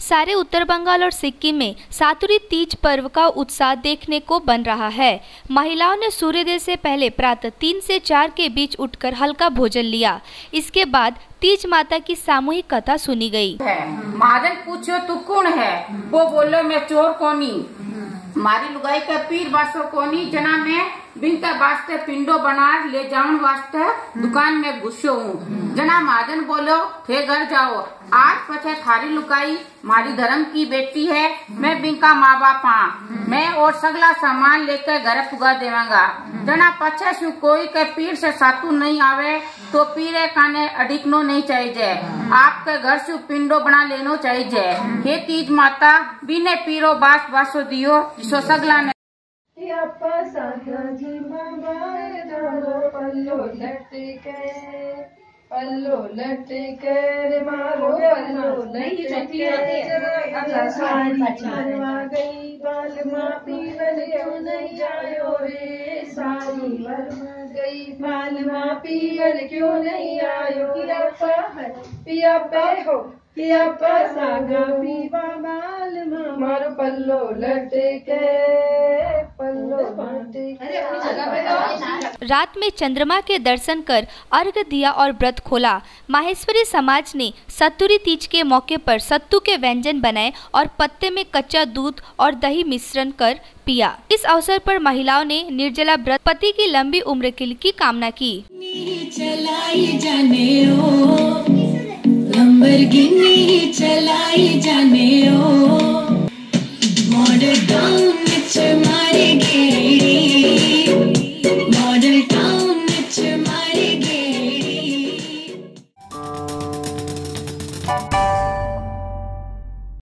सारे उत्तर बंगाल और सिक्किम में सातुरी तीज पर्व का उत्साह देखने को बन रहा है। महिलाओं ने सूर्योदय से पहले प्रातः तीन से चार के बीच उठकर हल्का भोजन लिया। इसके बाद तीज माता की सामूहिक कथा सुनी गई। महाजन पूछो, तू कौन है? वो बोलो, मैं चोर कोनी। मारी लुगाई का पीर वासो कोनी, जना मैं बिनता वास्ते पिंडो बना ले जाऊँ वास्ते दुकान में घुसो हूँ। जना महाजन बोलो थे घर जाओ, आज पछे थारी लुकाई, मारी धर्म की बेटी है, मैं बिंका माँ बाप हाँ। मैं और सगला सामान लेकर घर पुगा देवांगा। जना पछे शु कोई के पीर से सातु नहीं आवे तो पीरे काने अडिकनो नहीं चाहिए आपके घर से पिंडो बना लेनो चाहिए हे तीज माता, बिने पीरो बास बासो दियो, जिसो सगला ने अप्पा सागाजी बाबार डालो पल्लो लटके पल्लो लटके रे मारो पल्लो लटके। जरा सारी मरवा गई बाल माँ पीवन क्यों नहीं आयो रे? सारी मरवा गई बाल माँ पीवन क्यों नहीं आयो? पिया पे हो। लटके रात में चंद्रमा के दर्शन कर अर्घ दिया और व्रत खोला। माहेश्वरी समाज ने सत्तुरी तीज के मौके पर सत्तू के व्यंजन बनाए और पत्ते में कच्चा दूध और दही मिश्रण कर पिया। इस अवसर पर महिलाओं ने निर्जला व्रत पति की लंबी उम्र के लिए की कामना की। चलाई जाने ओ। जाने ओ मॉडर्न टाउन में चमा